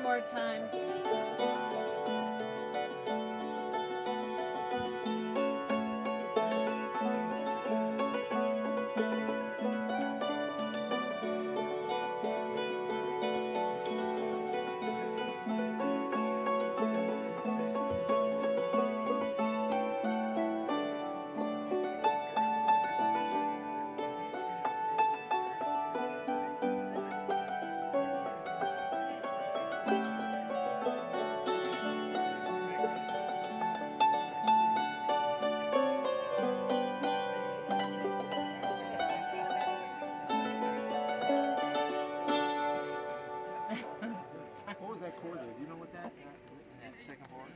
one more time. you know what that, that second part?